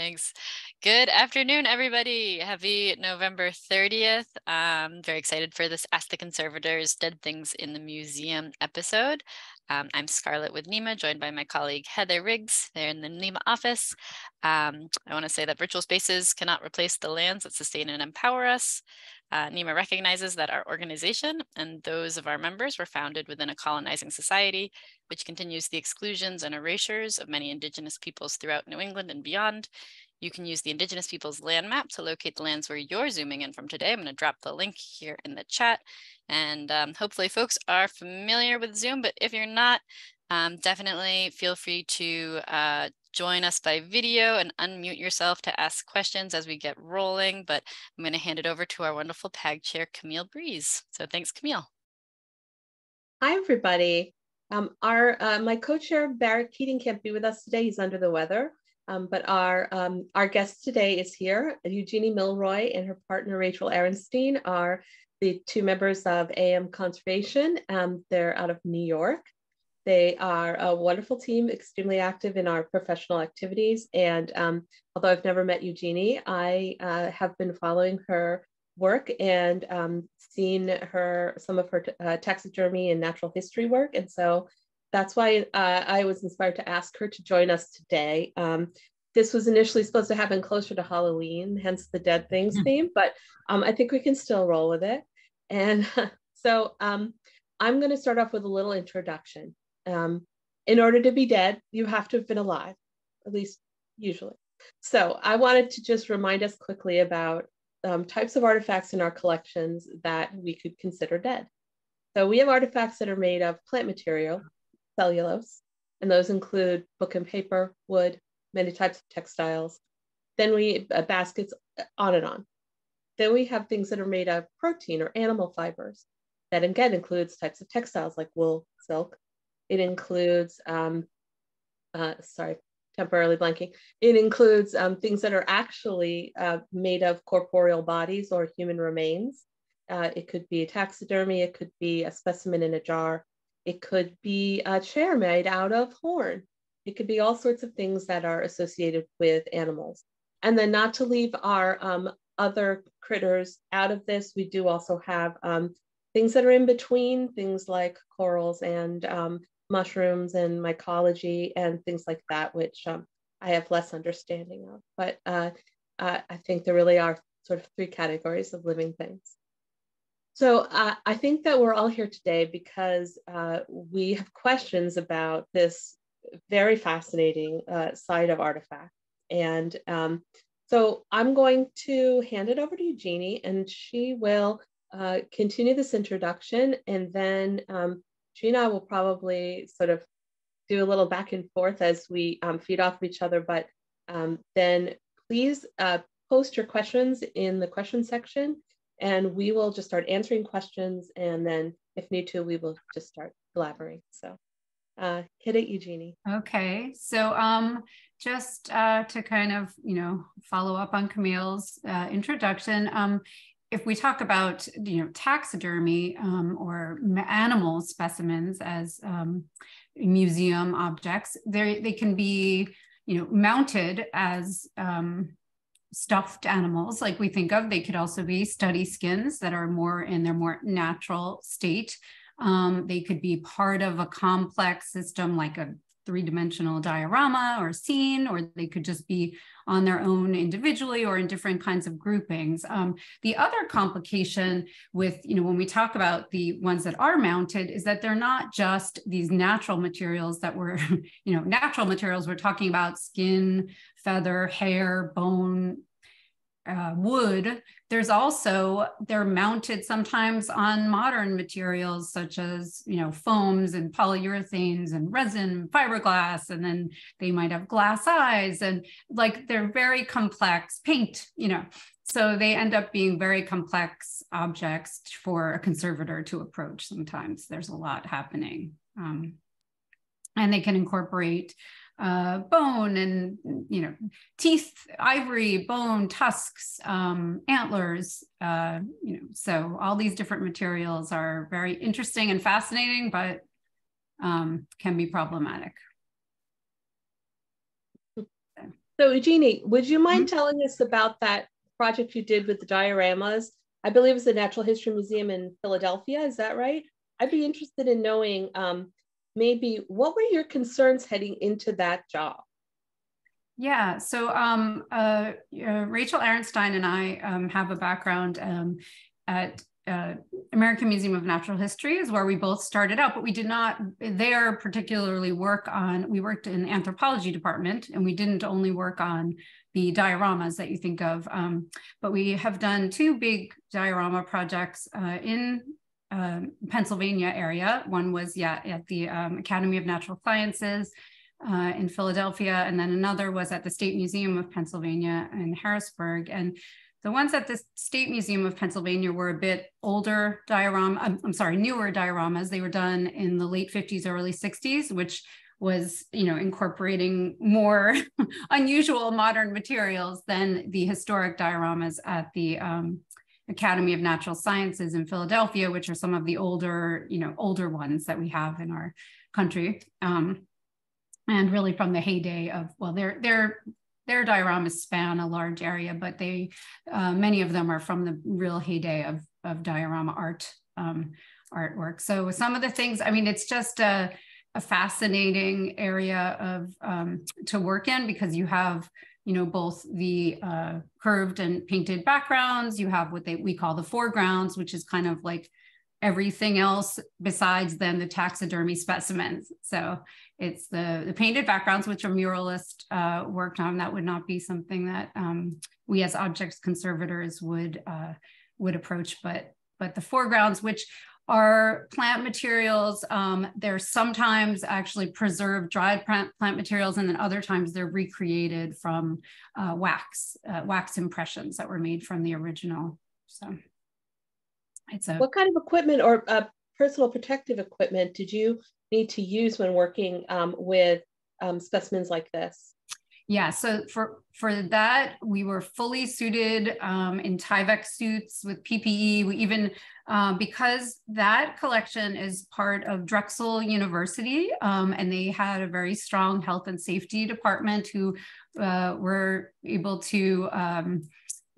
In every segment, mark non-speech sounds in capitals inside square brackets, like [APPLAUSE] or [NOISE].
Thanks. Good afternoon, everybody. Happy November 30th. Um, very excited for this Ask the Conservators Dead Things in the Museum episode. Um, I'm Scarlett with NEMA, joined by my colleague Heather Riggs. They're in the NEMA office. Um, I want to say that virtual spaces cannot replace the lands that sustain and empower us. Uh, NEMA recognizes that our organization and those of our members were founded within a colonizing society, which continues the exclusions and erasures of many Indigenous peoples throughout New England and beyond. You can use the Indigenous peoples land map to locate the lands where you're zooming in from today. I'm going to drop the link here in the chat. And um, hopefully folks are familiar with Zoom, but if you're not, um, definitely feel free to uh, join us by video and unmute yourself to ask questions as we get rolling. But I'm going to hand it over to our wonderful PAG chair, Camille Breeze. So thanks, Camille. Hi, everybody. Um, our uh, My co-chair, Barrett Keating, can't be with us today. He's under the weather. Um, but our, um, our guest today is here. Eugenie Milroy and her partner, Rachel Arenstein, are the two members of AM Conservation. Um, they're out of New York. They are a wonderful team, extremely active in our professional activities. And um, although I've never met Eugenie, I uh, have been following her work and um, seen her some of her uh, taxidermy and natural history work. And so that's why uh, I was inspired to ask her to join us today. Um, this was initially supposed to happen closer to Halloween, hence the dead things mm. theme, but um, I think we can still roll with it. And [LAUGHS] so um, I'm going to start off with a little introduction. Um, in order to be dead, you have to have been alive, at least usually. So I wanted to just remind us quickly about um, types of artifacts in our collections that we could consider dead. So we have artifacts that are made of plant material, cellulose, and those include book and paper, wood, many types of textiles. Then we uh, baskets, uh, on and on. Then we have things that are made of protein or animal fibers. That again includes types of textiles like wool, silk, it includes, um, uh, sorry, temporarily blanking. It includes um, things that are actually uh, made of corporeal bodies or human remains. Uh, it could be a taxidermy, it could be a specimen in a jar, it could be a chair made out of horn. It could be all sorts of things that are associated with animals. And then not to leave our um, other critters out of this, we do also have um, things that are in between, things like corals and um, mushrooms and mycology and things like that, which um, I have less understanding of. But uh, uh, I think there really are sort of three categories of living things. So uh, I think that we're all here today because uh, we have questions about this very fascinating uh, side of artifacts. And um, so I'm going to hand it over to Eugenie and she will uh, continue this introduction and then um, I will probably sort of do a little back and forth as we um, feed off of each other, but um, then please uh, post your questions in the question section and we will just start answering questions and then if need to, we will just start collaborating. So uh, hit it, Eugenie. Okay, so um, just uh, to kind of, you know, follow up on Camille's uh, introduction, um, if we talk about you know taxidermy um, or animal specimens as um, museum objects, they they can be you know mounted as um, stuffed animals like we think of. They could also be study skins that are more in their more natural state. Um, they could be part of a complex system like a three-dimensional diorama or scene, or they could just be on their own individually or in different kinds of groupings. Um, the other complication with, you know, when we talk about the ones that are mounted is that they're not just these natural materials that we're, [LAUGHS] you know, natural materials. We're talking about skin, feather, hair, bone, uh, wood, there's also, they're mounted sometimes on modern materials such as, you know, foams and polyurethanes and resin, fiberglass, and then they might have glass eyes and like they're very complex paint, you know. So they end up being very complex objects for a conservator to approach sometimes. There's a lot happening. Um, and they can incorporate uh, bone and you know teeth, ivory, bone, tusks, um, antlers. Uh, you know, so all these different materials are very interesting and fascinating, but um, can be problematic. So Eugenie, would you mind mm-hmm. telling us about that project you did with the dioramas? I believe it's the Natural History Museum in Philadelphia. Is that right? I'd be interested in knowing um, maybe what were your concerns heading into that job? Yeah, so um, uh, uh, Rachel Arenstein and I um, have a background um, at uh, American Museum of Natural History is where we both started out, but we did not there particularly work on, we worked in anthropology department and we didn't only work on the dioramas that you think of, um, but we have done two big diorama projects uh, in uh, Pennsylvania area. One was yeah at the um, Academy of Natural Sciences uh, in Philadelphia, and then another was at the State Museum of Pennsylvania in Harrisburg. And the ones at the State Museum of Pennsylvania were a bit older diorama, I'm, I'm sorry, newer dioramas. They were done in the late 50s, early 60s, which was you know incorporating more [LAUGHS] unusual modern materials than the historic dioramas at the um, Academy of Natural Sciences in Philadelphia, which are some of the older you know older ones that we have in our country. Um, and really from the heyday of well they're they're their dioramas span a large area, but they uh, many of them are from the real heyday of, of diorama art um, artwork. So some of the things, I mean, it's just a, a fascinating area of um, to work in because you have you know both the uh, curved and painted backgrounds you have what they we call the foregrounds which is kind of like everything else besides then the taxidermy specimens. So it's the, the painted backgrounds, which a muralist uh, worked on. That would not be something that um, we as objects conservators would uh, would approach, but but the foregrounds, which are plant materials. Um, they're sometimes actually preserved dried plant, plant materials, and then other times they're recreated from uh, wax, uh, wax impressions that were made from the original. So. It's a what kind of equipment or uh, personal protective equipment did you need to use when working um, with um, specimens like this? Yeah, so for for that, we were fully suited um, in Tyvek suits with PPE. We even um, because that collection is part of Drexel University, um, and they had a very strong health and safety department who uh, were able to um,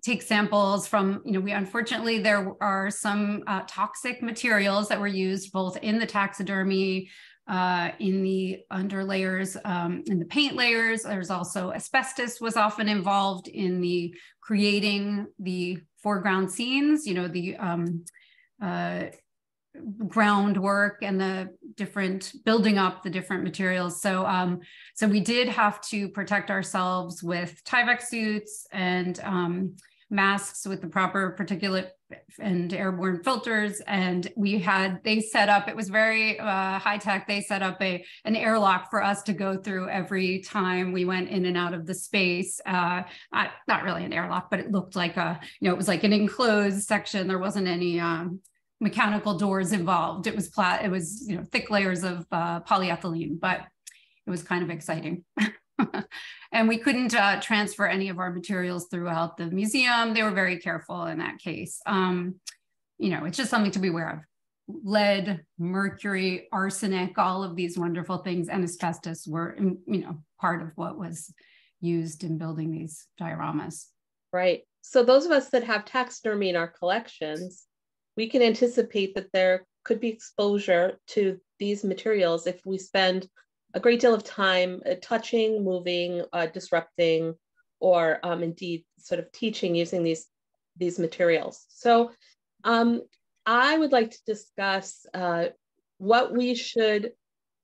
take samples from, you know, we unfortunately there are some uh, toxic materials that were used both in the taxidermy, uh, in the underlayers, um, in the paint layers. There's also asbestos was often involved in the creating the foreground scenes, you know, the um, uh, groundwork and the different building up the different materials. So, um, so we did have to protect ourselves with Tyvek suits and um, masks with the proper particulate and airborne filters and we had they set up it was very uh, high tech they set up a an airlock for us to go through every time we went in and out of the space. Uh, not, not really an airlock but it looked like a you know it was like an enclosed section. There wasn't any um, mechanical doors involved. It was plat it was you know thick layers of uh, polyethylene but it was kind of exciting [LAUGHS] [LAUGHS] and we couldn't uh, transfer any of our materials throughout the museum. They were very careful in that case. Um, you know, it's just something to be aware of. Lead, mercury, arsenic, all of these wonderful things, and asbestos were, you know, part of what was used in building these dioramas. Right. So those of us that have taxidermy in our collections, we can anticipate that there could be exposure to these materials if we spend a great deal of time uh, touching, moving, uh, disrupting, or um, indeed sort of teaching using these, these materials. So um, I would like to discuss uh, what we should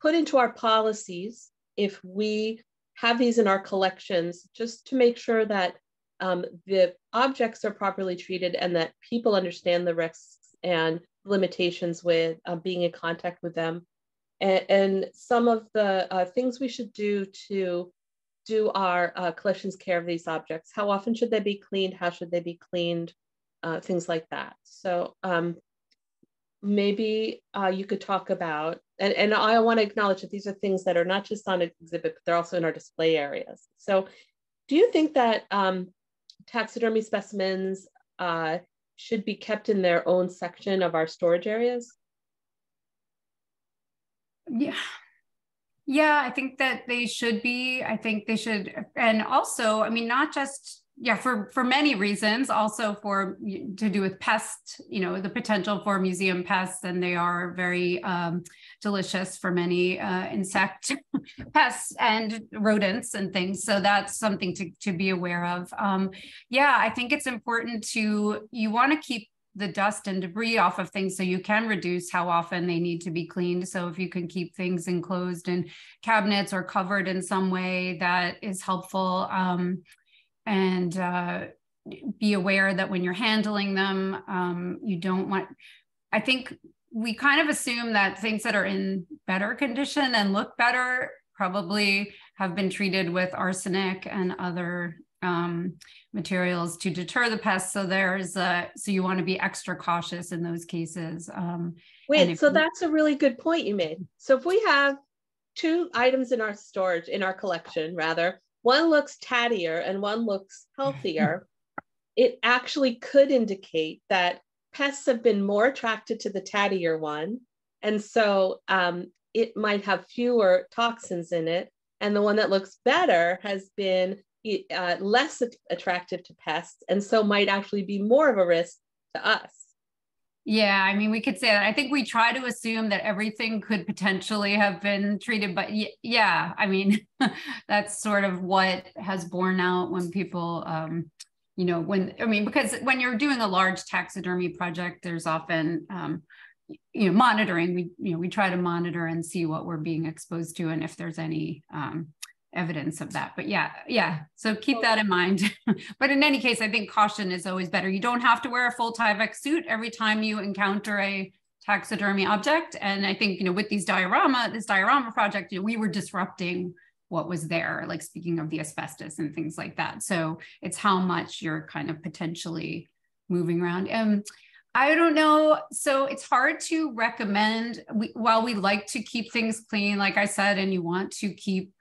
put into our policies if we have these in our collections, just to make sure that um, the objects are properly treated and that people understand the risks and limitations with uh, being in contact with them and, and some of the uh, things we should do to do our uh, collections care of these objects. How often should they be cleaned? How should they be cleaned? Uh, things like that. So um, maybe uh, you could talk about, and, and I want to acknowledge that these are things that are not just on exhibit, but they're also in our display areas. So do you think that um, taxidermy specimens uh, should be kept in their own section of our storage areas? Yeah Yeah, I think that they should be. I think they should, and also, I mean, not just yeah for for many reasons also for to do with pest you know the potential for museum pests and they are very um, delicious for many uh, insect [LAUGHS] pests and rodents and things so that's something to, to be aware of um, yeah i think it's important to you want to keep the dust and debris off of things so you can reduce how often they need to be cleaned. So if you can keep things enclosed in cabinets or covered in some way that is helpful. Um, and uh, be aware that when you're handling them, um, you don't want, I think we kind of assume that things that are in better condition and look better probably have been treated with arsenic and other um, materials to deter the pests. So there's a, so you want to be extra cautious in those cases. Um, Wait, so that's a really good point you made. So if we have two items in our storage, in our collection rather, one looks tattier and one looks healthier, [LAUGHS] it actually could indicate that pests have been more attracted to the tattier one. And so um, it might have fewer toxins in it. And the one that looks better has been uh, less attractive to pests and so might actually be more of a risk to us. Yeah, I mean, we could say that. I think we try to assume that everything could potentially have been treated, but yeah, I mean, [LAUGHS] that's sort of what has borne out when people, um, you know, when I mean, because when you're doing a large taxidermy project, there's often, um, you know, monitoring. We, you know, we try to monitor and see what we're being exposed to, and if there's any um, evidence of that. But yeah, yeah. So keep that in mind. [LAUGHS] but in any case, I think caution is always better. You don't have to wear a full Tyvek suit every time you encounter a taxidermy object. And I think, you know, with these diorama, this diorama project, you know, we were disrupting what was there, like speaking of the asbestos and things like that. So it's how much you're kind of potentially moving around. Um, I don't know. So it's hard to recommend. We, while we like to keep things clean, like I said, and you want to keep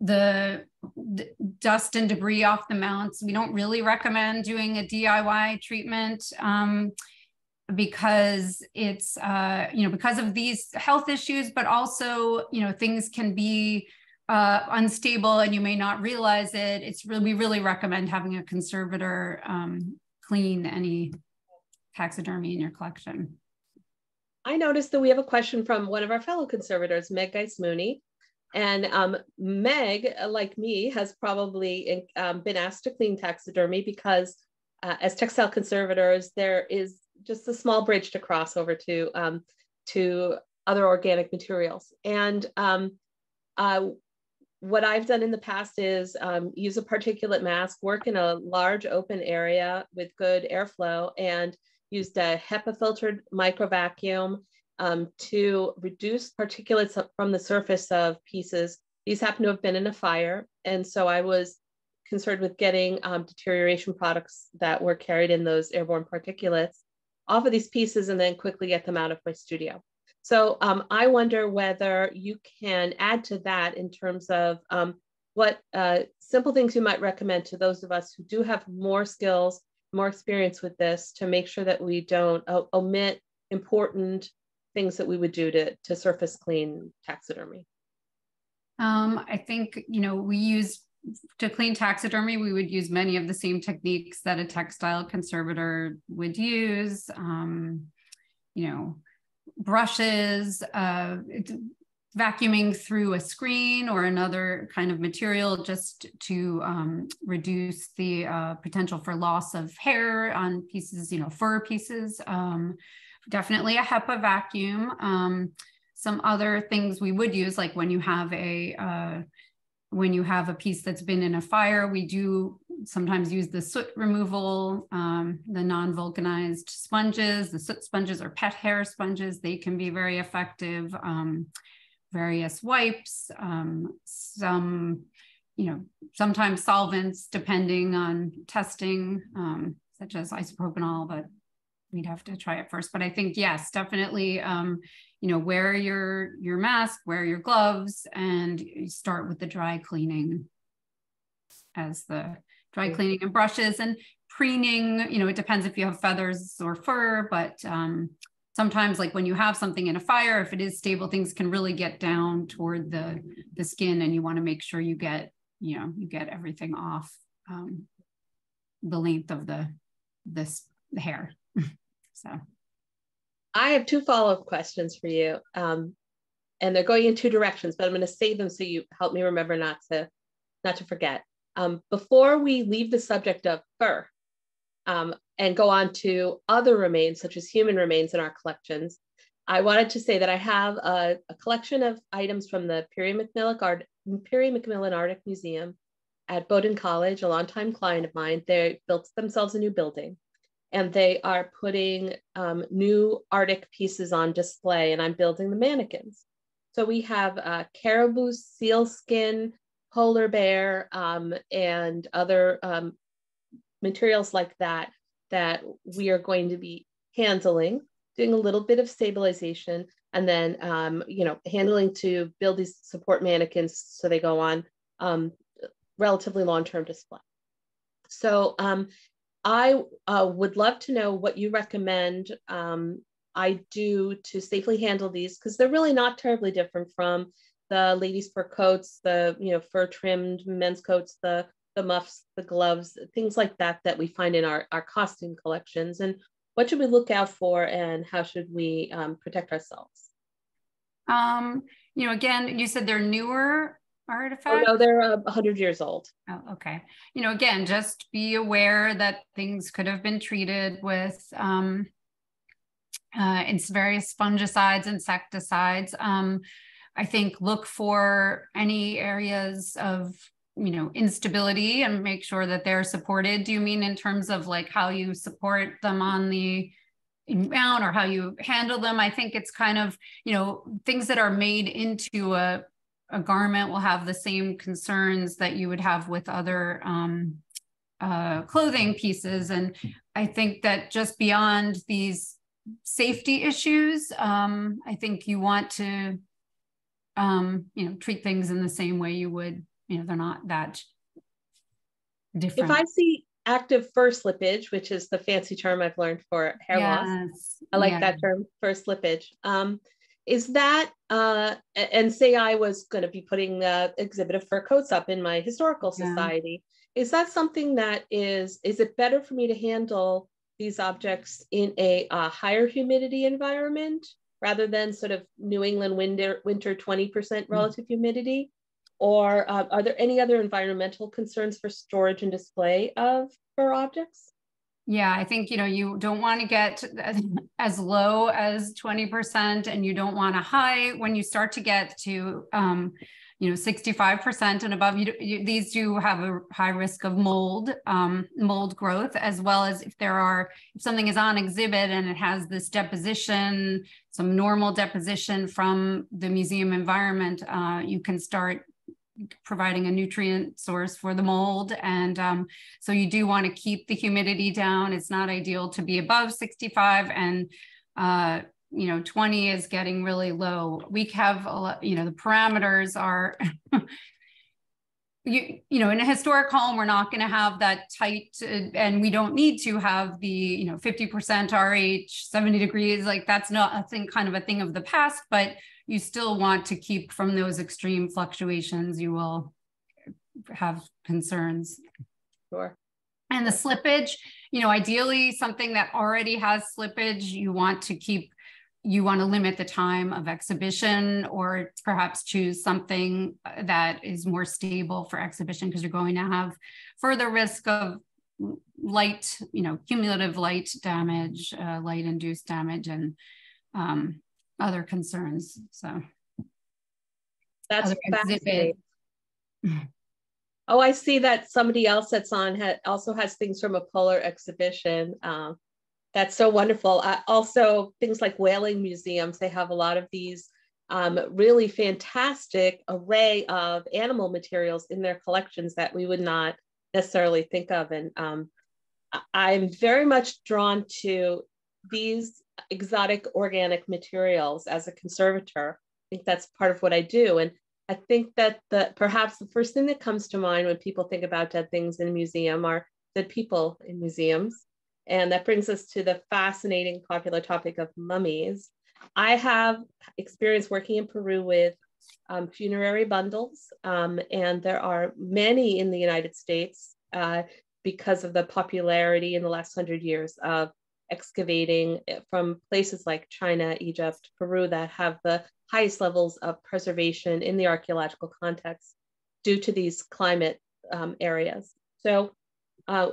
the, the, dust and debris off the mounts. We don't really recommend doing a DIY treatment um, because it's, uh, you know, because of these health issues, but also, you know, things can be uh, unstable and you may not realize it. It's really, we really recommend having a conservator um, clean any taxidermy in your collection. I noticed that we have a question from one of our fellow conservators, Meg Geiss Mooney. And um, Meg, uh, like me, has probably um, been asked to clean taxidermy because uh, as textile conservators, there is just a small bridge to cross over to, um, to other organic materials. And um, uh, what I've done in the past is um, use a particulate mask, work in a large open area with good airflow, and used a HEPA filtered micro vacuum um, to reduce particulates from the surface of pieces. These happen to have been in a fire. And so I was concerned with getting um, deterioration products that were carried in those airborne particulates off of these pieces and then quickly get them out of my studio. So um, I wonder whether you can add to that in terms of um, what uh, simple things you might recommend to those of us who do have more skills, more experience with this to make sure that we don't omit important things that we would do to, to surface clean taxidermy? Um, I think, you know, we use to clean taxidermy, we would use many of the same techniques that a textile conservator would use. Um, you know, brushes, uh, vacuuming through a screen or another kind of material just to um, reduce the uh, potential for loss of hair on pieces, you know, fur pieces. Um, definitely a HEPA vacuum. Um, some other things we would use, like when you have a uh, when you have a piece that's been in a fire, we do sometimes use the soot removal, um, the non-vulcanized sponges, the soot sponges or pet hair sponges. They can be very effective. Um, various wipes, um, some, you know, sometimes solvents depending on testing, um, such as isopropanol, but we'd have to try it first. But I think yes, definitely, um, you know, wear your your mask, wear your gloves, and start with the dry cleaning as the dry cleaning and brushes and preening. You know, it depends if you have feathers or fur, but um, sometimes like when you have something in a fire, if it is stable, things can really get down toward the, the skin and you want to make sure you get, you know, you get everything off um, the length of the, this the hair. [LAUGHS] so. I have two follow-up questions for you. Um, and they're going in two directions, but I'm going to save them so you help me remember not to not to forget. Um, before we leave the subject of fur um, and go on to other remains, such as human remains in our collections, I wanted to say that I have a, a collection of items from the Peary MacMillan, Art, Peary MacMillan Arctic Museum at Bowdoin College, a longtime client of mine. They built themselves a new building and they are putting um, new Arctic pieces on display, and I'm building the mannequins. So we have uh, caribou, sealskin, polar bear, um, and other um, materials like that that we are going to be handling, doing a little bit of stabilization, and then um, you know handling to build these support mannequins so they go on um, relatively long-term display. So um, I uh, would love to know what you recommend um, I do to safely handle these because they're really not terribly different from the ladies' fur coats, the you know fur trimmed men's coats, the the muffs, the gloves, things like that that we find in our, our costume collections. And what should we look out for and how should we um, protect ourselves? Um, you know, again, you said they're newer artifacts? Oh, no, they're uh, 100 years old. Oh, okay. You know, again, just be aware that things could have been treated with um, uh, it's various fungicides, insecticides. Um, I think look for any areas of you know instability and make sure that they're supported. Do you mean in terms of like how you support them on the mount or how you handle them? I think it's kind of you know things that are made into a a garment will have the same concerns that you would have with other um, uh, clothing pieces. And I think that just beyond these safety issues, um, I think you want to, um, you know, treat things in the same way you would, you know, they're not that different. If I see active fur slippage, which is the fancy term I've learned for hair yes. loss, I like yeah. that term, fur slippage. Um, is that uh, and say I was going to be putting the exhibit of fur coats up in my historical society. Yeah. Is that something that is is it better for me to handle these objects in a uh, higher humidity environment rather than sort of New England winter winter 20% mm-hmm. relative mm-hmm. humidity? Or uh, are there any other environmental concerns for storage and display of fur objects? Yeah, I think you know you don't want to get [LAUGHS] as low as 20% and you don't want to high. When you start to get to um, you know 65% and above you, you, these do have a high risk of mold um, mold growth as well as if there are if something is on exhibit and it has this deposition some normal deposition from the museum environment uh, you can start providing a nutrient source for the mold. And um, so you do want to keep the humidity down. It's not ideal to be above 65 and uh, you know 20 is getting really low. We have a lot, you know, the parameters are [LAUGHS] you, you know, in a historic home, we're not going to have that tight, uh, and we don't need to have the, you know, 50% RH, 70 degrees. Like that's not a thing, kind of a thing of the past, but you still want to keep from those extreme fluctuations. You will have concerns. Sure. And the slippage, you know, ideally something that already has slippage, you want to keep, you want to limit the time of exhibition or perhaps choose something that is more stable for exhibition because you're going to have further risk of light, you know, cumulative light damage, uh, light induced damage and um, other concerns. So that's fascinating. oh, I see that somebody else that's on ha also has things from a polar exhibition. Um, that's so wonderful. Uh, also, things like whaling museums, they have a lot of these um, really fantastic array of animal materials in their collections that we would not necessarily think of. And um, I'm very much drawn to these exotic organic materials as a conservator. I think that's part of what I do. And I think that the perhaps the first thing that comes to mind when people think about dead things in a museum are dead people in museums. And that brings us to the fascinating popular topic of mummies. I have experience working in Peru with um, funerary bundles, um, and there are many in the United States uh, because of the popularity in the last hundred years of excavating from places like China, Egypt, Peru that have the highest levels of preservation in the archaeological context due to these climate um, areas. So uh,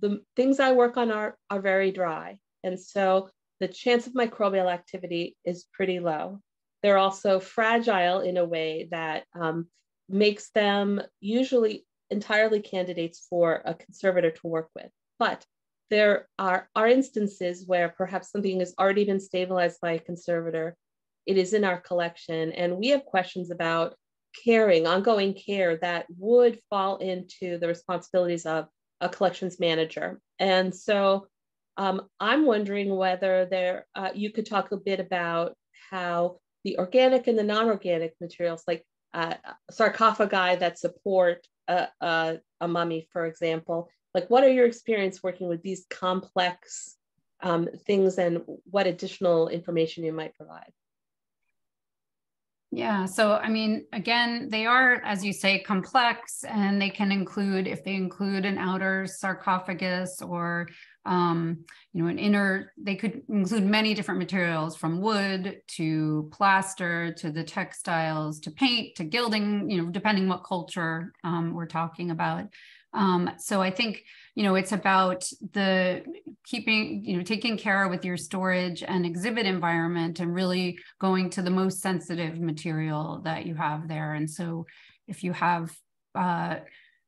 the things I work on are, are very dry. And so the chance of microbial activity is pretty low. They're also fragile in a way that um, makes them usually entirely candidates for a conservator to work with. But there are, are instances where perhaps something has already been stabilized by a conservator. It is in our collection, and we have questions about caring, ongoing care that would fall into the responsibilities of a collections manager. And so um, I'm wondering whether there uh, you could talk a bit about how the organic and the non-organic materials, like uh, sarcophagi that support a, a, a, mummy, for example, like what are your experience working with these complex um, things and what additional information you might provide? Yeah. So, I mean, again, they are, as you say, complex and they can include, if they include an outer sarcophagus or, um, you know, an inner, they could include many different materials from wood to plaster to the textiles to paint to gilding, you know, depending what culture um, we're talking about. Um, so I think, you know, it's about the keeping, you know, taking care with your storage and exhibit environment and really going to the most sensitive material that you have there. And so if you have, uh,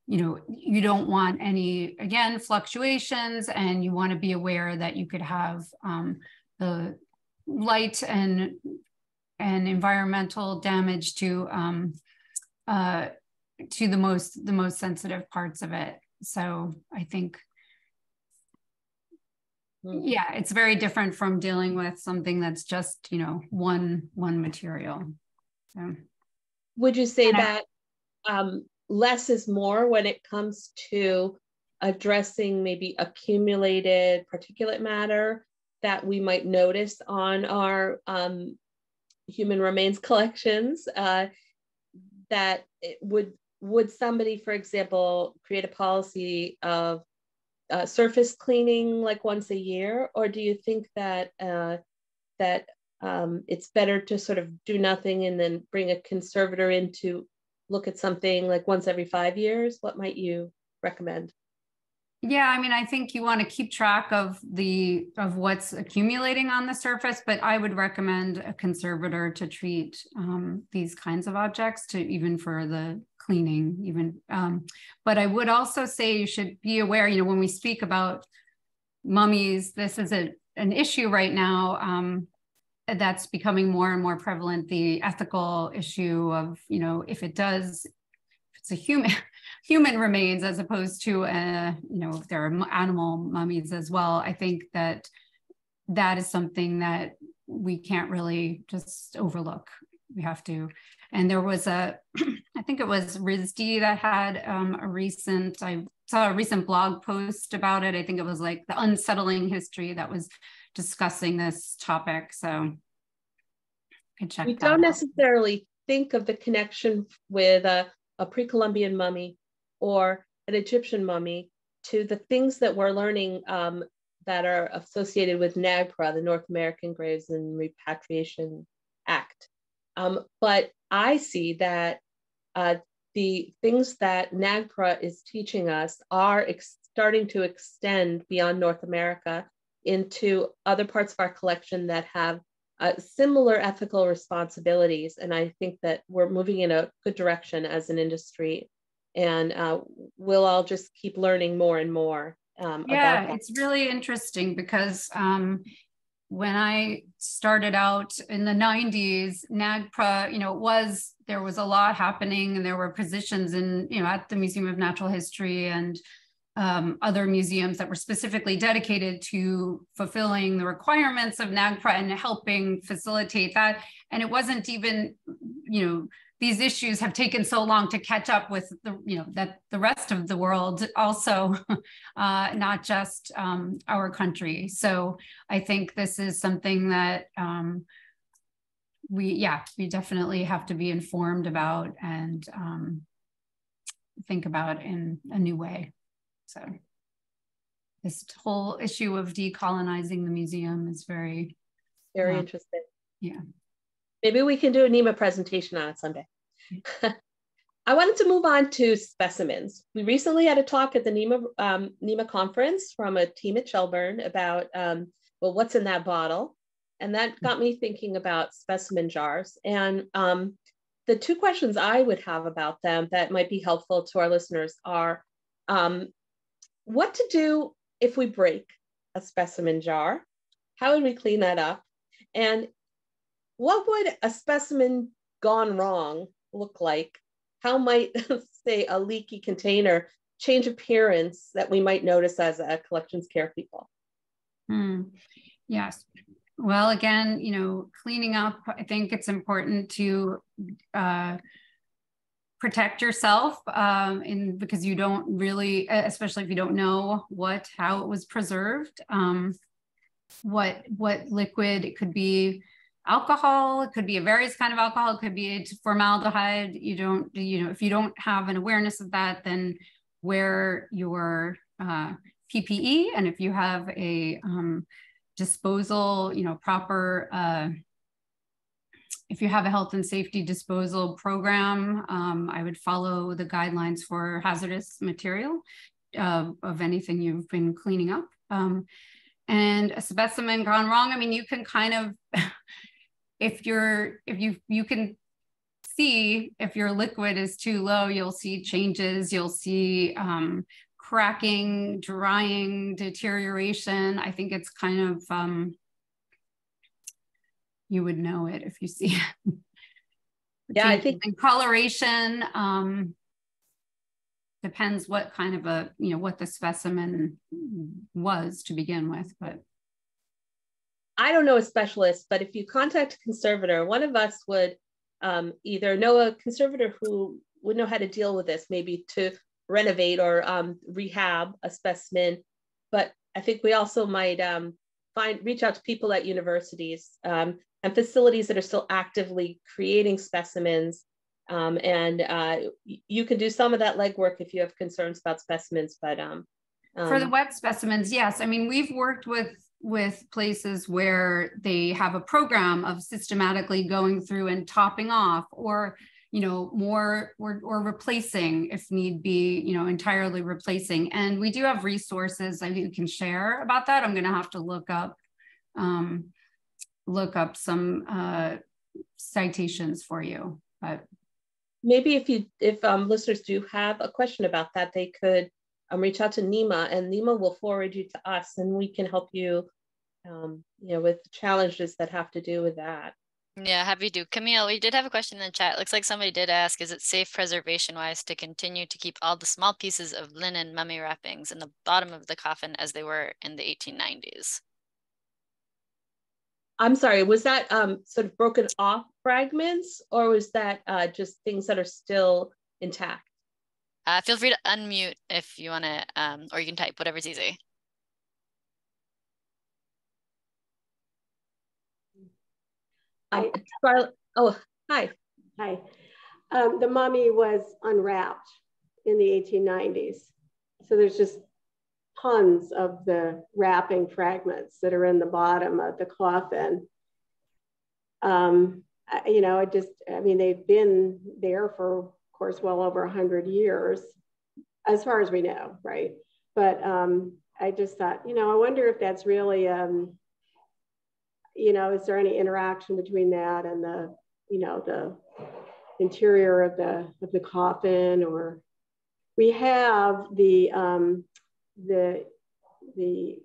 you know, you don't want any, again, fluctuations and you want to be aware that you could have um, the light and and environmental damage to um, uh, to the most the most sensitive parts of it so i think hmm. yeah it's very different from dealing with something that's just you know one one material so would you say that um, less is more when it comes to addressing maybe accumulated particulate matter that we might notice on our um, human remains [LAUGHS] collections uh, that it would would somebody, for example, create a policy of uh, surface cleaning like once a year, or do you think that uh, that um, it's better to sort of do nothing and then bring a conservator in to look at something like once every five years? What might you recommend? Yeah, I mean, I think you want to keep track of the of what's accumulating on the surface, but I would recommend a conservator to treat um, these kinds of objects to even for the cleaning even. Um, but I would also say you should be aware, you know, when we speak about mummies, this is a, an issue right now um, that's becoming more and more prevalent, the ethical issue of, you know, if it does, if it's a human, [LAUGHS] human remains as opposed to, a, you know, if there are animal mummies as well, I think that that is something that we can't really just overlook. We have to and there was a, [CLEARS THROAT] I think it was RISD that had um, a recent, I saw a recent blog post about it. I think it was like the unsettling history that was discussing this topic. So I check. We don't necessarily think of the connection with a, a pre-Columbian mummy or an Egyptian mummy to the things that we're learning um, that are associated with NAGPRA, the North American Graves and Repatriation Act. Um, but I see that uh, the things that NAGPRA is teaching us are starting to extend beyond North America into other parts of our collection that have uh, similar ethical responsibilities. And I think that we're moving in a good direction as an industry. And uh, we'll all just keep learning more and more. Um, yeah, it's really interesting because um, when I started out in the 90s, NAGPRA, you know, it was there was a lot happening, and there were positions in, you know, at the Museum of Natural History and um, other museums that were specifically dedicated to fulfilling the requirements of NAGPRA and helping facilitate that. And it wasn't even, you know, these issues have taken so long to catch up with the you know that the rest of the world also [LAUGHS] uh, not just um, our country. So i think this is something that um, we yeah we definitely have to be informed about and um, think about in a new way. So this whole issue of decolonizing the museum is very very uh, interesting. yeah maybe we can do a NEMA presentation on it someday [LAUGHS] I wanted to move on to specimens. We recently had a talk at the NEMA, um, NEMA conference from a team at Shelburne about, um, well, what's in that bottle? And that got me thinking about specimen jars. And um, the two questions I would have about them that might be helpful to our listeners are um, what to do if we break a specimen jar? How would we clean that up? And what would a specimen gone wrong look like? How might, [LAUGHS] say, a leaky container change appearance that we might notice as a collections care people? Hmm. Yes. Well, again, you know, cleaning up, I think it's important to uh, protect yourself um, in because you don't really, especially if you don't know what, how it was preserved, um, what, what liquid it could be alcohol it could be a various kind of alcohol it could be formaldehyde. You don't you know if you don't have an awareness of that then wear your uh, ppe and if you have a um, disposal you know proper uh, if you have a health and safety disposal program um, i would follow the guidelines for hazardous material uh, of anything you've been cleaning up. Um, and a specimen gone wrong i mean you can kind of [LAUGHS] if you're if you you can see if your liquid is too low you'll see changes. You'll see um, cracking drying deterioration. I think it's kind of um, you would know it if you see it. [LAUGHS] Yeah i think and coloration um, depends what kind of a you know what the specimen was to begin with but I don't know a specialist, but if you contact a conservator, one of us would um, either know a conservator who would know how to deal with this, maybe to renovate or um, rehab a specimen. But I think we also might um, find reach out to people at universities um, and facilities that are still actively creating specimens. Um, and uh, you can do some of that legwork if you have concerns about specimens. But um, for the wet specimens, yes. I mean, we've worked with with places where they have a program of systematically going through and topping off or you know more or, or replacing if need be you know entirely replacing. And we do have resources i think can share about that. I'm going to have to look up um, look up some uh, citations for you but maybe if you if um, listeners do have a question about that they could um, reach out to NEMA and NEMA will forward you to us and we can help you, um, you know, with challenges that have to do with that. Yeah, happy to. Camille, we did have a question in the chat. Looks like somebody did ask, is it safe preservation wise to continue to keep all the small pieces of linen mummy wrappings in the bottom of the coffin as they were in the 1890s? I'm sorry, was that um, sort of broken off fragments or was that uh, just things that are still intact? Uh, feel free to unmute if you want to, um, or you can type, whatever's easy. I, oh, hi. Hi. Um, the mummy was unwrapped in the 1890s. So there's just tons of the wrapping fragments that are in the bottom of the coffin. Um, you know, I just, I mean, they've been there for course, well over 100 years, as far as we know, right? But um, I just thought, you know, I wonder if that's really, um, you know, is there any interaction between that and the, you know, the interior of the of the coffin, or we have the um, the the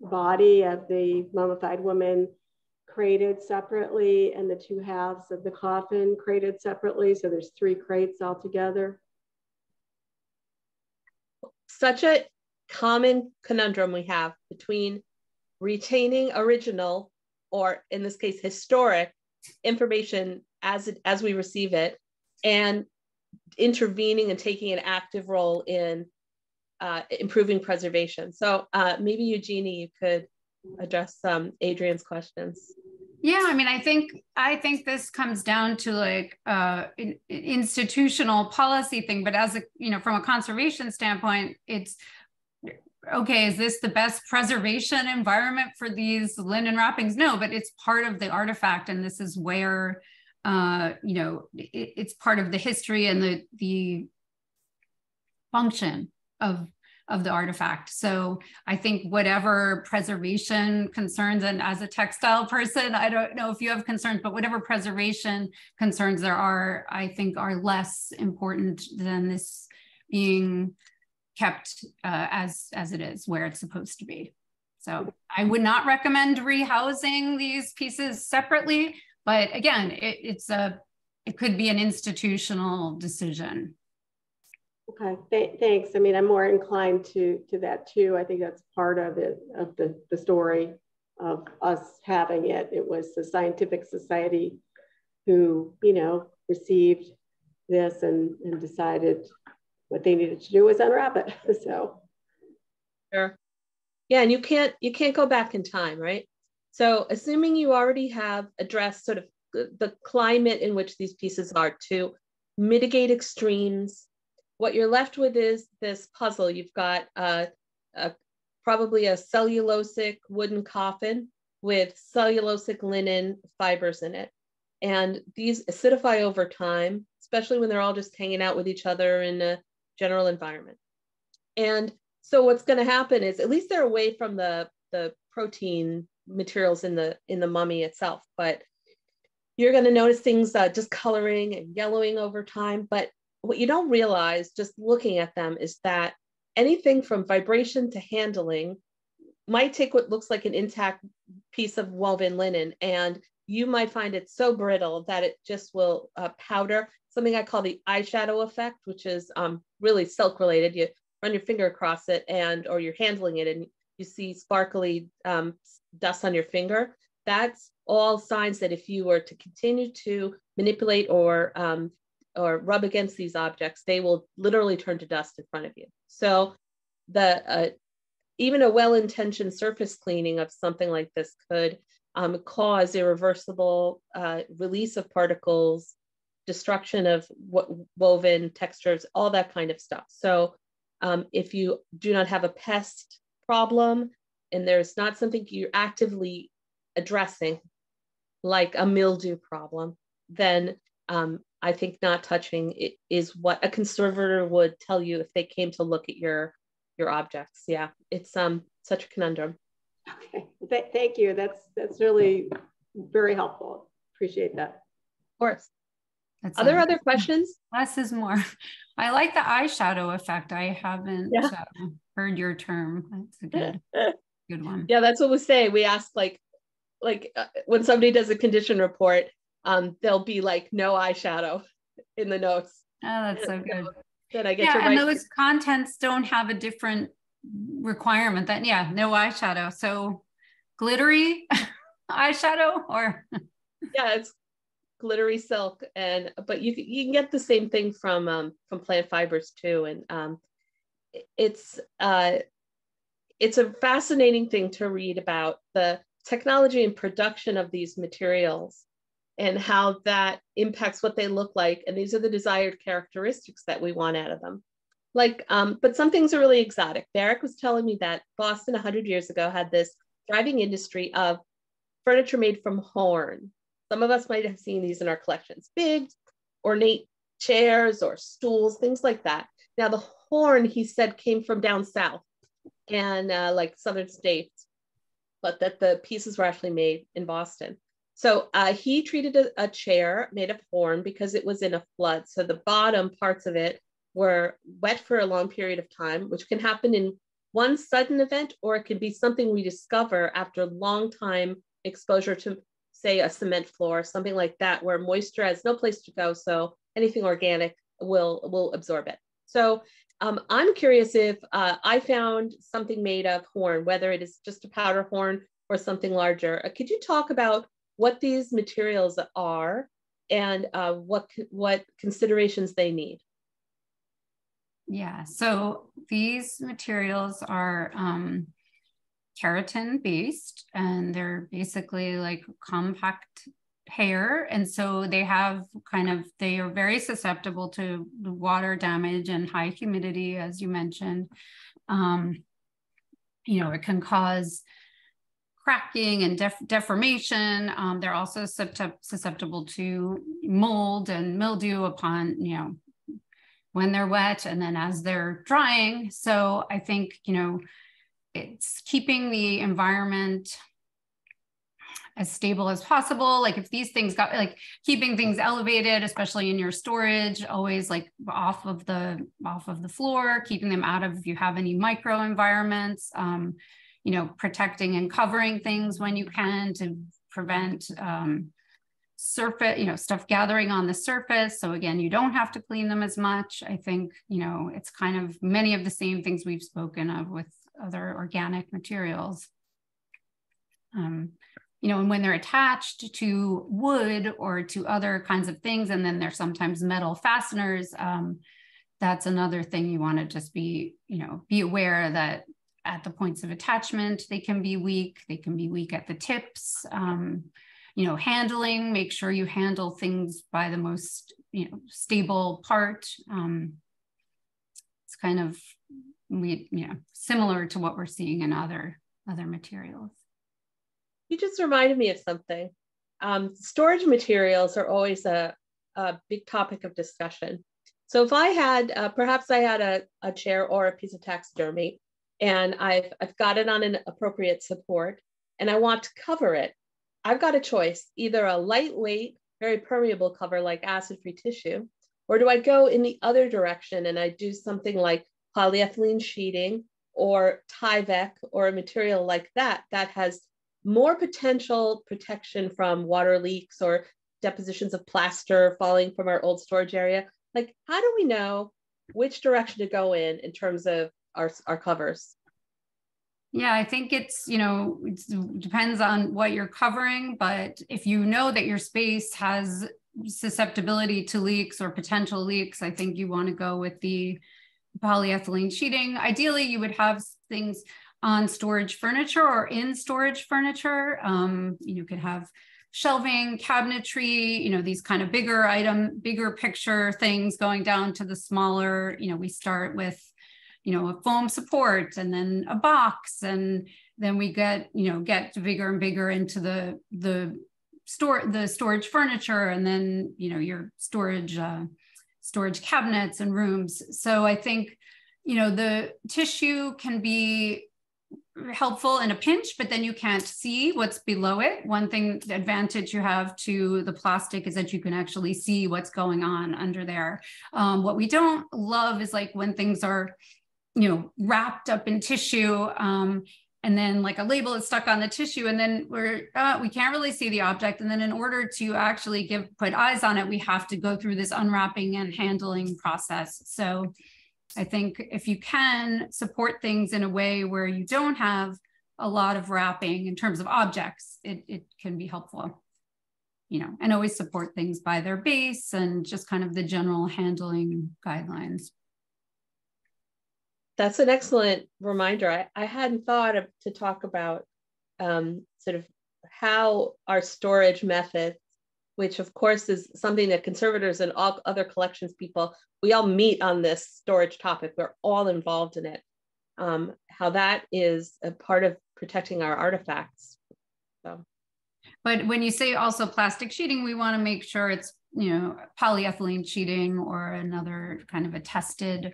body of the mummified woman crated separately and the two halves of the coffin crated separately. So there's three crates altogether. Such a common conundrum we have between retaining original or in this case historic information as it, as we receive it and intervening and taking an active role in uh, improving preservation. So uh, maybe Eugenie, you could address um, Adrian's questions. Yeah, I mean, I think I think this comes down to like uh, in, institutional policy thing, but as a you know, from a conservation standpoint, it's okay. Is this the best preservation environment for these linen wrappings? No, but it's part of the artifact, and this is where uh, you know it, it's part of the history and the the function of of the artifact. So I think whatever preservation concerns, and as a textile person, I don't know if you have concerns, but whatever preservation concerns there are, I think are less important than this being kept uh, as as it is where it's supposed to be. So I would not recommend rehousing these pieces separately, but again, it, it's a it could be an institutional decision. Okay, Th thanks. I mean, I'm more inclined to to that too. I think that's part of it of the the story of us having it. It was the scientific society who, you know, received this and and decided what they needed to do was unwrap it. [LAUGHS] So, sure, yeah, and you can't you can't go back in time, right? So, assuming you already have addressed sort of the, the climate in which these pieces are to mitigate extremes what you're left with is this puzzle. You've got a, probably a cellulosic wooden coffin with cellulosic linen fibers in it. And these acidify over time, especially when they're all just hanging out with each other in a general environment. And so what's going to happen is at least they're away from the, the protein materials in the in the mummy itself, but you're going to notice things uh, just coloring and yellowing over time. But what you don't realize just looking at them is that anything from vibration to handling might take what looks like an intact piece of woven linen and you might find it so brittle that it just will uh, powder something i call the eyeshadow effect which is um, really silk related. You run your finger across it and or you're handling it and you see sparkly um, dust on your finger. That's all signs that if you were to continue to manipulate or um, or rub against these objects, they will literally turn to dust in front of you. So the uh, even a well-intentioned surface cleaning of something like this could um, cause irreversible uh, release of particles, destruction of woven textures, all that kind of stuff. So um, if you do not have a pest problem and there's not something you're actively addressing, like a mildew problem, then um, I think not touching is what a conservator would tell you if they came to look at your your objects. Yeah, it's um such a conundrum. Okay, Th thank you. That's that's really very helpful. Appreciate that. Of course. That's Are there other questions? Less is more. [LAUGHS] I like the eyeshadow effect. I haven't yeah. uh, heard your term. That's a good [LAUGHS] good one. Yeah, that's what we say. We ask like like uh, when somebody does a condition report, um, there'll be like no eyeshadow in the notes. Oh, that's so good. Then I get yeah, to write. and those contents don't have a different requirement. That yeah, no eyeshadow. So glittery [LAUGHS] eyeshadow or [LAUGHS] yeah, it's glittery silk, and but you you can get the same thing from um, from plant fibers too, and um, it's uh, it's a fascinating thing to read about the technology and production of these materials and how that impacts what they look like. And these are the desired characteristics that we want out of them. Like, um, but some things are really exotic. Barrett was telling me that Boston 100 years ago had this thriving industry of furniture made from horn. Some of us might have seen these in our collections, big, ornate chairs or stools, things like that. Now, the horn, he said, came from down south and uh, like southern states, but that the pieces were actually made in Boston. So uh, he treated a, a, chair made of horn because it was in a flood. So the bottom parts of it were wet for a long period of time, which can happen in one sudden event, or it can be something we discover after long time exposure to, say, a cement floor, something like that, where moisture has no place to go. So anything organic will, will absorb it. So um, I'm curious if uh, I found something made of horn, whether it is just a powder horn or something larger. Uh, could you talk about what these materials are and uh, what, what considerations they need. Yeah, so these materials are um, keratin based and they're basically like compact hair. And so they have kind of, they are very susceptible to water damage and high humidity, as you mentioned. Um, you know, it can cause cracking and def deformation. Um, they're also susceptible to mold and mildew upon, you know, when they're wet and then as they're drying. So I think, you know, it's keeping the environment as stable as possible. Like if these things got like keeping things elevated, especially in your storage, always like off of the off of the floor, keeping them out of if you have any micro environments, um, you know, protecting and covering things when you can to prevent um, surface, you know, stuff gathering on the surface. So again, you don't have to clean them as much. I think, you know, it's kind of many of the same things we've spoken of with other organic materials. Um, you know, and when they're attached to wood or to other kinds of things, and then there's sometimes metal fasteners, um, that's another thing you want to just be, you know, be aware that at the points of attachment, they can be weak. They can be weak at the tips. Um, you know, handling, make sure you handle things by the most, you know, stable part. Um, it's kind of, we, you know, similar to what we're seeing in other, other materials. You just reminded me of something. Um, storage materials are always a, a big topic of discussion. So if I had, uh, perhaps I had a, a chair or a piece of taxidermy and I've, I've got it on an appropriate support and I want to cover it I've got a choice either a lightweight, very permeable cover like acid free tissue, or do I go in the other direction and I do something like polyethylene sheeting or Tyvek or a material like that that has more potential protection from water leaks or depositions of plaster falling from our old storage area. Like, how do we know which direction to go in in terms of our, our covers? Yeah, I think it's, you know, it depends on what you're covering, but if you know that your space has susceptibility to leaks or potential leaks, I think you want to go with the polyethylene sheeting. Ideally, you would have things on storage furniture or in storage furniture. Um, you could have shelving, cabinetry, you know, these kind of bigger item, bigger picture things going down to the smaller, you know, we start with you know, a foam support and then a box. And then we get, you know, get bigger and bigger into the, the store, the storage furniture and then, you know, your storage, uh, storage cabinets and rooms. So I think, you know, the tissue can be helpful in a pinch, but then you can't see what's below it. One thing, the advantage you have to the plastic is that you can actually see what's going on under there. Um, what we don't love is like when things are you know, wrapped up in tissue. Um, and then like a label is stuck on the tissue and then we're uh, we can't really see the object and then in order to actually give put eyes on it we have to go through this unwrapping and handling process so i think if you can support things in a way where you don't have a lot of wrapping in terms of objects it, it can be helpful you know and always support things by their base and just kind of the general handling guidelines that's an excellent reminder. I, I hadn't thought of, to talk about um, sort of how our storage methods, which of course is something that conservators and all other collections people, we all meet on this storage topic. We're all involved in it. Um, how that is a part of protecting our artifacts. So. But when you say also plastic sheeting, we want to make sure it's you know polyethylene sheeting or another kind of a tested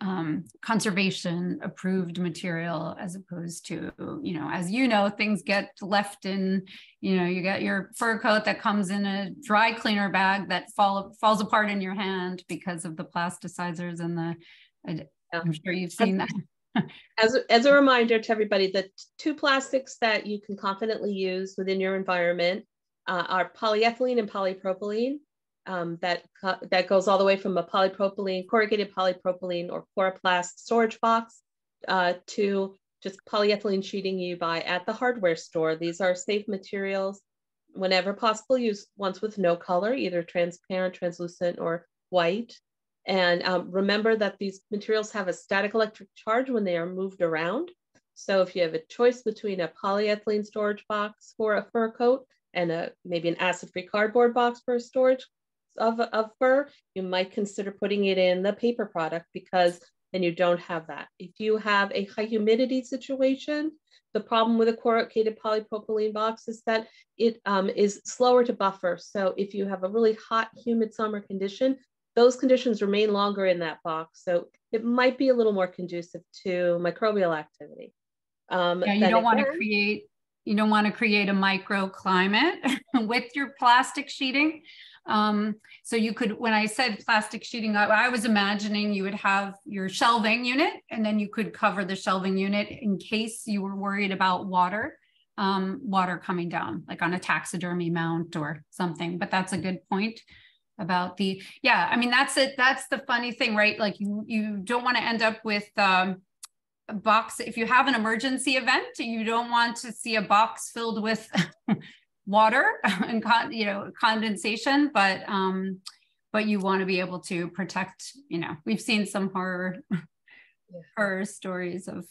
um, conservation approved material as opposed to you know as you know things get left in you know you get your fur coat that comes in a dry cleaner bag that fall falls apart in your hand because of the plasticizers and the i'm sure you've seen that. [LAUGHS] As, as a reminder to everybody the two plastics that you can confidently use within your environment uh, are polyethylene and polypropylene um, that, that goes all the way from a polypropylene, corrugated polypropylene or coroplast storage box uh, to just polyethylene sheeting you buy at the hardware store. These are safe materials. whenever possible, use ones with no color, either transparent, translucent, or white. And um, remember that these materials have a static electric charge when they are moved around. So if you have a choice between a polyethylene storage box for a fur coat and a maybe an acid-free cardboard box for a storage of, of fur, you might consider putting it in the paper product because then you don't have that. If you have a high humidity situation, the problem with a corrugated polypropylene box is that it um, is slower to buffer. So if you have a really hot, humid summer condition, those conditions remain longer in that box. So it might be a little more conducive to microbial activity. Um, yeah, you don't want to create you don't want to create a microclimate [LAUGHS] with your plastic sheeting. Um, so you could, when I said plastic sheeting, I, I, was imagining you would have your shelving unit and then you could cover the shelving unit in case you were worried about water, um, water coming down, like on a taxidermy mount or something. But that's a good point about the, yeah, I mean, that's it. That's the funny thing, right? Like you, you don't want to end up with, um, a box if you have an emergency event you don't want to see a box filled with [LAUGHS] water [LAUGHS] and con- you know condensation but um but you want to be able to protect you know we've seen some horror yeah. [LAUGHS] horror stories of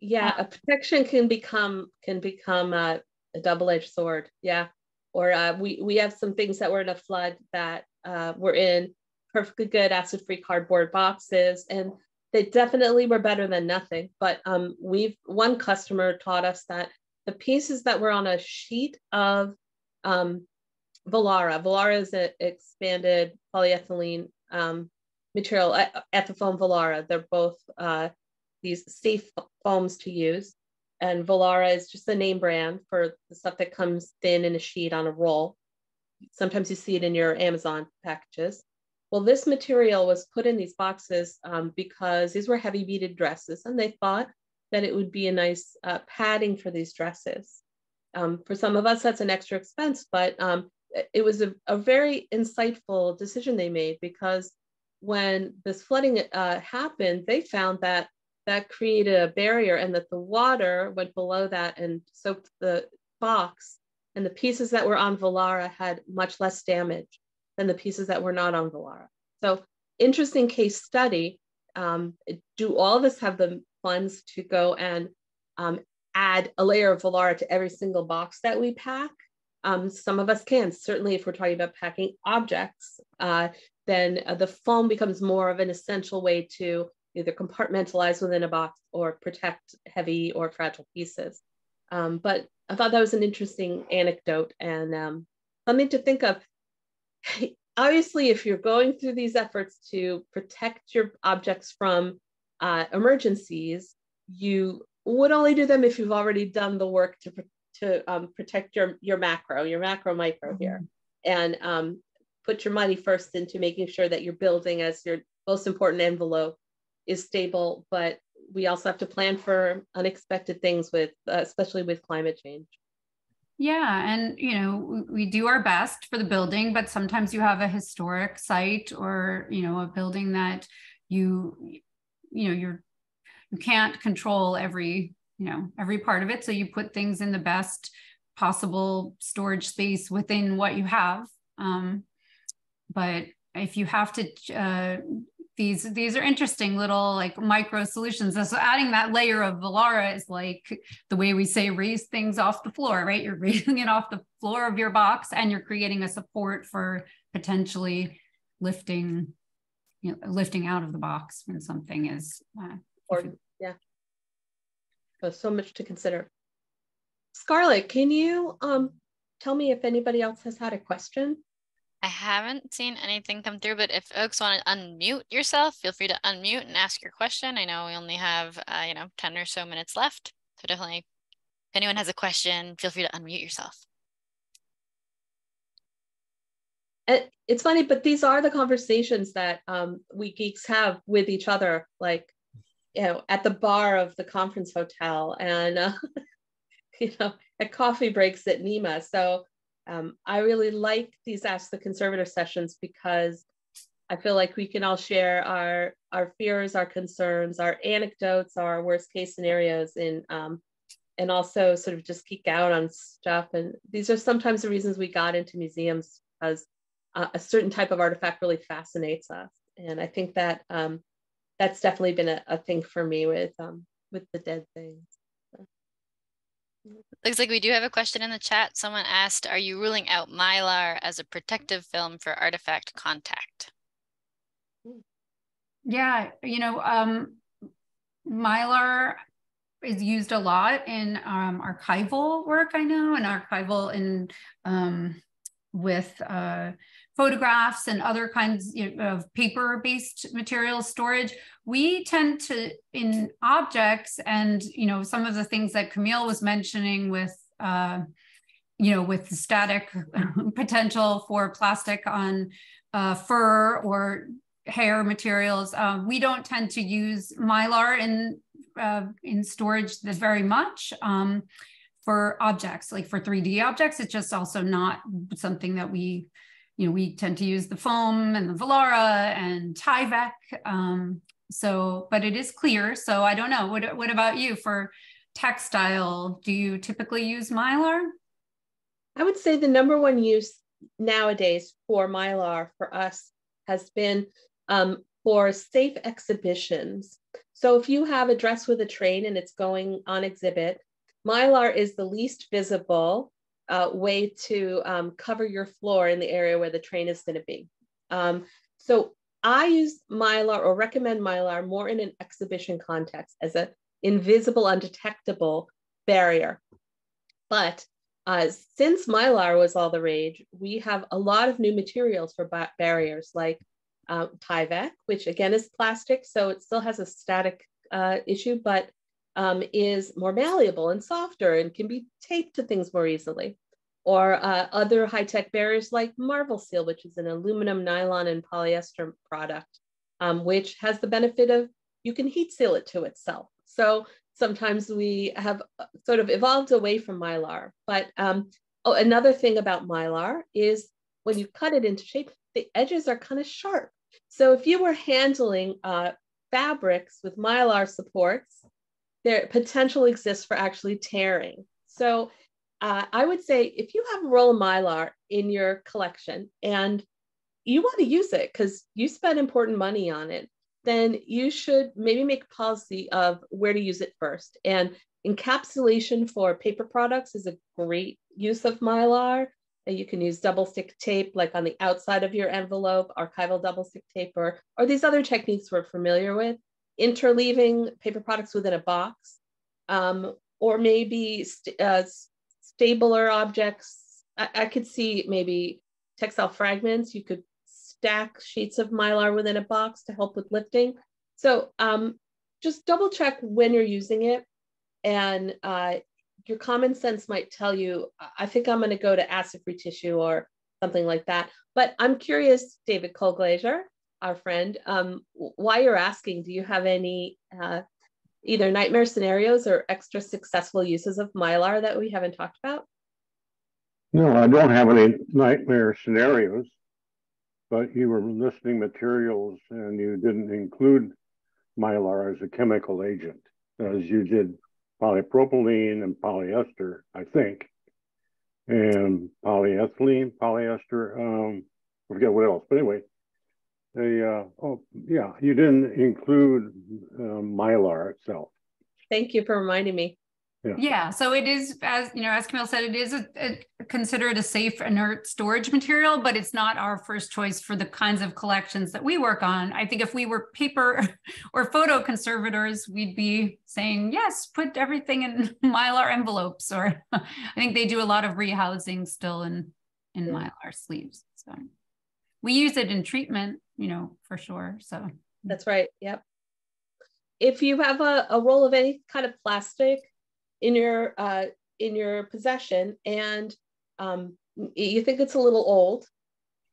yeah a protection can become can become a, a double-edged sword yeah or uh, we we have some things that were in a flood that uh, were in perfectly good acid-free cardboard boxes and they definitely were better than nothing. But um, we've one customer taught us that the pieces that were on a sheet of um, Volara, Volara is an expanded polyethylene um, material, Ethafoam Volara. They're both uh, these safe foams to use. And Volara is just a name brand for the stuff that comes thin in a sheet on a roll. Sometimes you see it in your Amazon packages. Well, this material was put in these boxes um, because these were heavy beaded dresses, and they thought that it would be a nice uh, padding for these dresses. Um, for some of us, that's an extra expense, but um, it was a, a, very insightful decision they made because when this flooding uh, happened, they found that that created a barrier and that the water went below that and soaked the box, and the pieces that were on Volara had much less damage than the pieces that were not on Volara. So interesting case study. Um, do all of us have the funds to go and um, add a layer of Volara to every single box that we pack? Um, some of us can. Certainly, if we're talking about packing objects, uh, then uh, the foam becomes more of an essential way to either compartmentalize within a box or protect heavy or fragile pieces. Um, but I thought that was an interesting anecdote and um, something to think of [LAUGHS] obviously, if you're going through these efforts to protect your objects from uh, emergencies, you would only do them if you've already done the work to, to um, protect your, your macro, your macro micro mm-hmm. here, and um, put your money first into making sure that you're building as your most important envelope is stable. But we also have to plan for unexpected things with, uh, especially with climate change. Yeah, and you know, we do our best for the building, but sometimes you have a historic site or, you know, a building that you you know, you're you can't control every, you know, every part of it, so you put things in the best possible storage space within what you have. Um, but if you have to uh, these these are interesting little like micro solutions. So adding that layer of Volara is like the way we say raise things off the floor, right? You're [LAUGHS] raising it off the floor of your box and you're creating a support for potentially lifting, you know, lifting out of the box when something is uh, or yeah. So, so much to consider. Scarlett, can you um tell me if anybody else has had a question? I haven't seen anything come through, but if folks want to unmute yourself, feel free to unmute and ask your question. I know we only have, uh, you know, 10 or so minutes left. So definitely, if anyone has a question, feel free to unmute yourself. It's funny, but these are the conversations that um, we geeks have with each other, like, you know, at the bar of the conference hotel and, uh, [LAUGHS] you know, at coffee breaks at NEMA. So um, I really like these Ask the Conservator sessions because I feel like we can all share our, our fears, our concerns, our anecdotes, our worst case scenarios in, um, and also sort of just geek out on stuff. And these are sometimes the reasons we got into museums because uh, a certain type of artifact really fascinates us. And I think that um, that's definitely been a, a thing for me with um, with the dead things. Looks like we do have a question in the chat. Someone asked, are you ruling out Mylar as a protective film for artifact contact? Yeah, you know, um, Mylar is used a lot in um, archival work, I know, and archival in um, with uh, photographs and other kinds of paper-based material storage. We tend to, in objects and, you know, some of the things that Camille was mentioning with, uh, you know, with the static [LAUGHS] potential for plastic on uh, fur or hair materials, uh, we don't tend to use Mylar in, uh, in storage very much. Um, for objects, like for 3D objects, it's just also not something that we, you know, we tend to use the foam and the Volara and Tyvek. Um, so, but it is clear. So I don't know. What, what about you for textile? Do you typically use Mylar? I would say the number one use nowadays for Mylar for us has been um, for safe exhibitions. So if you have a dress with a train and it's going on exhibit, Mylar is the least visible uh, way to um, cover your floor in the area where the train is going to be. Um, so I use Mylar or recommend Mylar more in an exhibition context as an invisible, undetectable barrier. But uh, since Mylar was all the rage, we have a lot of new materials for ba barriers like uh, Tyvek, which again is plastic, so it still has a static uh, issue, but um, is more malleable and softer and can be taped to things more easily. Or uh, other high-tech barriers like Marvelseal, which is an aluminum, nylon, and polyester product, um, which has the benefit of you can heat seal it to itself. So sometimes we have uh, sort of evolved away from Mylar. But um, oh, another thing about Mylar is when you cut it into shape, the edges are kind of sharp. So if you were handling uh, fabrics with Mylar supports, there potential exists for actually tearing. So uh, I would say if you have a roll of mylar in your collection and you want to use it because you spent important money on it, then you should maybe make a policy of where to use it first. And encapsulation for paper products is a great use of mylar. You can use double stick tape like on the outside of your envelope, archival double stick tape, or, or these other techniques we're familiar with interleaving paper products within a box, um, or maybe st uh, stabler objects. I, I, could see maybe textile fragments. You could stack sheets of mylar within a box to help with lifting. So um, just double check when you're using it. And uh, your common sense might tell you, I think I'm going to go to acid free tissue or something like that. But I'm curious, David Colglazier, our friend, um, why you're asking, do you have any uh, either nightmare scenarios or extra successful uses of Mylar that we haven't talked about? No, I don't have any nightmare scenarios, but you were listing materials and you didn't include Mylar as a chemical agent, as you did polypropylene and polyester, I think, and polyethylene, polyester, um, I forget what else, but anyway, the uh, oh yeah, you didn't include uh, mylar itself. Thank you for reminding me. Yeah. yeah, so it is, as you know, as Camille said, it is a, a, considered a safe inert storage material, but it's not our first choice for the kinds of collections that we work on. I think if we were paper [LAUGHS] or photo conservators, we'd be saying, yes, put everything in [LAUGHS] mylar envelopes, or [LAUGHS] I think they do a lot of rehousing still in, in yeah. mylar sleeves. So we use it in treatment you know, for sure. So that's right. Yep. If you have a, a roll of any kind of plastic in your uh, in your possession and um, you think it's a little old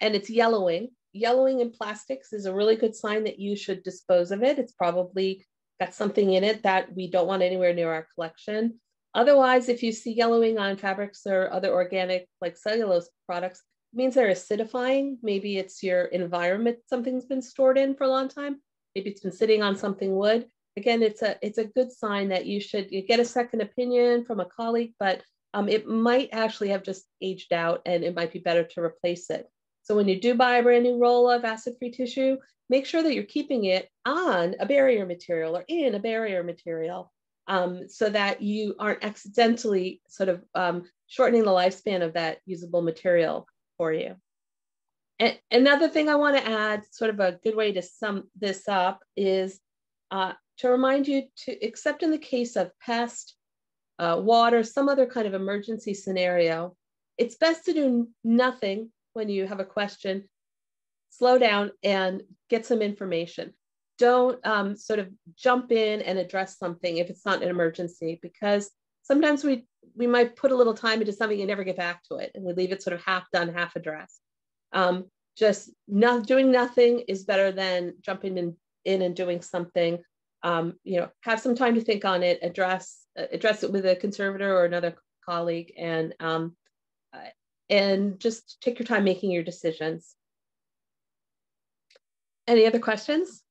and it's yellowing, yellowing in plastics is a really good sign that you should dispose of it. It's probably got something in it that we don't want anywhere near our collection. Otherwise, if you see yellowing on fabrics or other organic like cellulose products, means they're acidifying. Maybe it's your environment something's been stored in for a long time. Maybe it's been sitting on something wood. again, it's a it's a good sign that you should get a second opinion from a colleague, but um, it might actually have just aged out and it might be better to replace it. So when you do buy a brand new roll of acid-free tissue, make sure that you're keeping it on a barrier material or in a barrier material um, so that you aren't accidentally sort of um, shortening the lifespan of that usable material for you. And another thing I want to add, sort of a good way to sum this up, is uh, to remind you to, except in the case of pest, uh, water, some other kind of emergency scenario, it's best to do nothing when you have a question, slow down and get some information. Don't um, sort of jump in and address something if it's not an emergency, because sometimes we we might put a little time into something and never get back to it, and we leave it sort of half done, half addressed. Um, just not doing nothing is better than jumping in, in and doing something. Um, you know, have some time to think on it, address uh, address it with a conservator or another colleague, and um, uh, and just take your time making your decisions. Any other questions?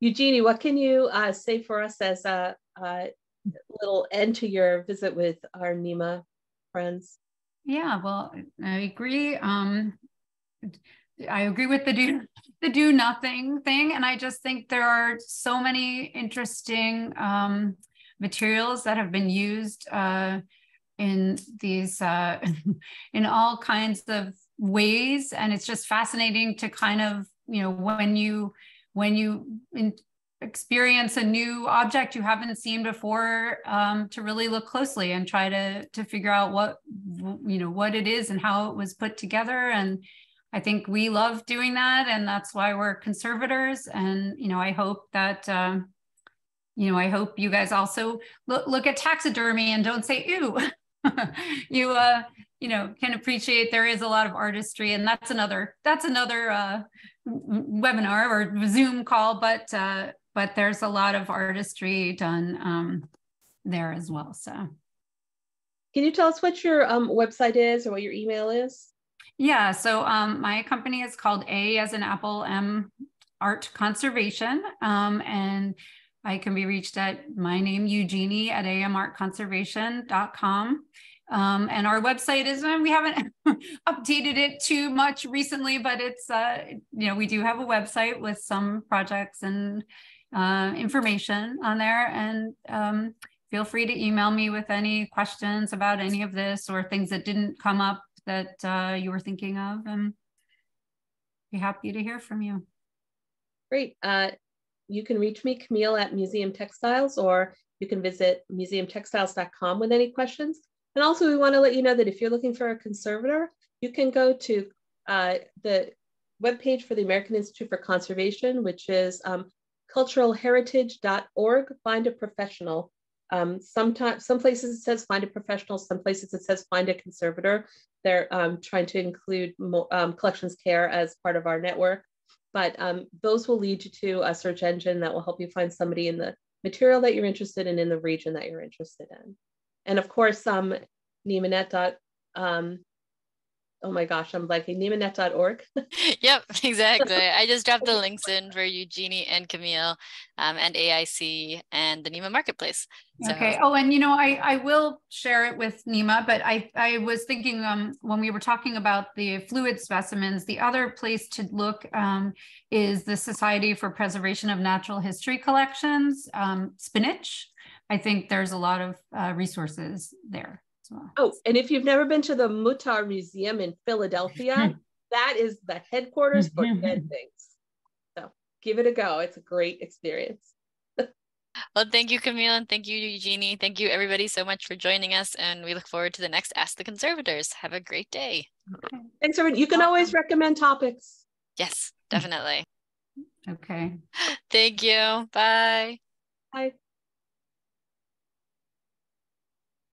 Eugenie, what can you uh, say for us as a, a, little end to your visit with our NEMA friends? Yeah, well, I agree. Um, I agree with the do the do nothing thing, and I just think there are so many interesting um, materials that have been used uh, in these uh, [LAUGHS] in all kinds of ways, and it's just fascinating to kind of you know when you when you in, experience a new object you haven't seen before um, to really look closely and try to to figure out what you know what it is and how it was put together. And i think we love doing that and that's why we're conservators. And you know i hope that um, you know i hope you guys also look, look at taxidermy and don't say ew [LAUGHS] you uh you know can appreciate there is a lot of artistry. And that's another that's another uh webinar or zoom call but uh but there's a lot of artistry done um, there as well. So, can you tell us what your um, website is or what your email is? Yeah, so um, my company is called A as an Apple M Art Conservation, um, and I can be reached at my name Eugenie at amartconservation.com. Um, and our website is we haven't [LAUGHS] updated it too much recently, but it's uh, you know we do have a website with some projects and uh, information on there. And um, feel free to email me with any questions about any of this or things that didn't come up that uh, you were thinking of. And be happy to hear from you. Great. Uh, you can reach me, Camille, at Museum Textiles, or you can visit museumtextiles.com with any questions. And also, we want to let you know that if you're looking for a conservator, you can go to uh, the webpage for the American Institute for Conservation, which is um, culturalheritage.org, find a professional. Um, sometimes, some places it says find a professional, some places it says find a conservator. They're um, trying to include um, collections care as part of our network, but um, those will lead you to a search engine that will help you find somebody in the material that you're interested in in the region that you're interested in. And of course, um, nemanet.org um, oh my gosh, I'm blanking, nemanet.org. [LAUGHS] yep, [LAUGHS] exactly. I just dropped the [LAUGHS] links in for Eugenie and Camille um, and AIC and the NEMA Marketplace. So. Okay. Oh, and you know, I, I will share it with NEMA, but I, I was thinking um, when we were talking about the fluid specimens, the other place to look um, is the Society for Preservation of Natural History Collections, um, Spinach. I think there's a lot of uh, resources there. Oh, and if you've never been to the Mutter Museum in Philadelphia, [LAUGHS] that is the headquarters for dead things. So give it a go. It's a great experience. [LAUGHS] well, thank you, Camille, and thank you, Eugenie. Thank you, everybody, so much for joining us. And we look forward to the next Ask the Conservators. Have a great day. Okay. Thanks, everyone. You can always recommend topics. Yes, definitely. [LAUGHS] okay. Thank you. Bye. Bye.